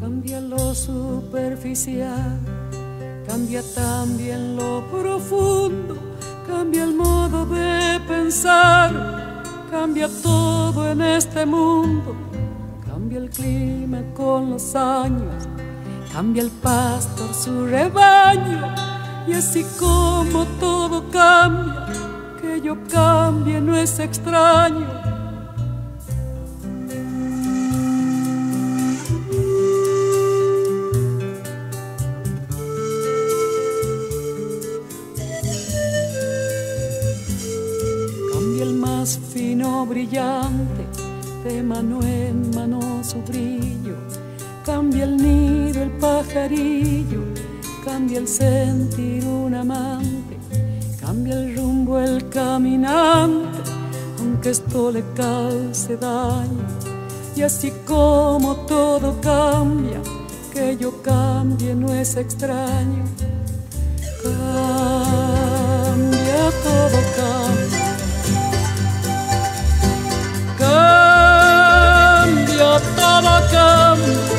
Cambia lo superficial, cambia también lo profundo, cambia el modo de pensar, cambia todo en este mundo, cambia el clima con los años, cambia el pastor su rebaño, y así como todo cambia, que yo cambie no es extraño. Brillante, de mano en mano su brillo, cambia el nido el pajarillo, cambia el sentir un amante, cambia el rumbo el caminante, aunque esto le cause daño, y así como todo cambia, que yo cambie no es extraño. Cambia, todo cambia todo cambia.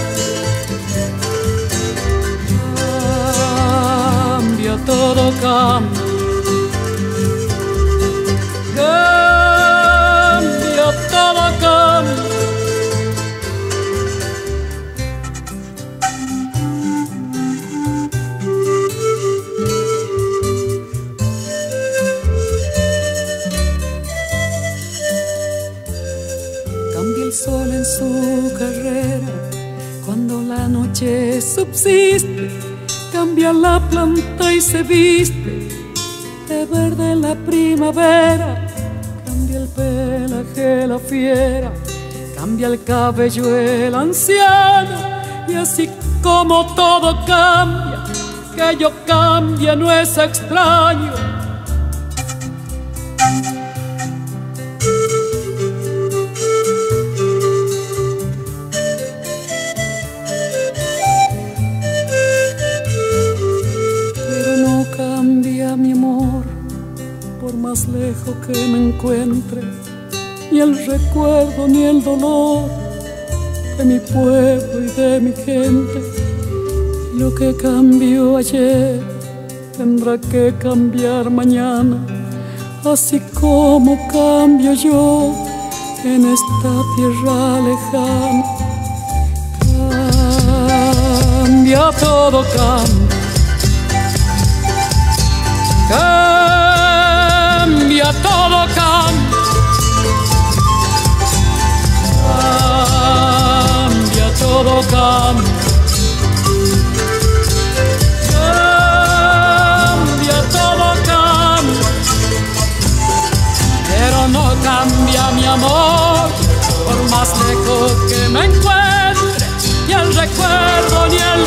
Cambia, todo cambia. Cambia, todo cambia. su carrera. Cuando la noche subsiste, cambia la planta y se viste de verde la primavera. Cambia el pelaje la fiera, cambia el cabello el anciano. Y así como todo cambia, que yo cambie no es extraño lejos que me encuentre, ni el recuerdo ni el dolor de mi pueblo y de mi gente. Lo que cambió ayer tendrá que cambiar mañana, así como cambio yo en esta tierra lejana. Cambia todo, cambia. cambia, por más lejos que me encuentre, y el recuerdo ni el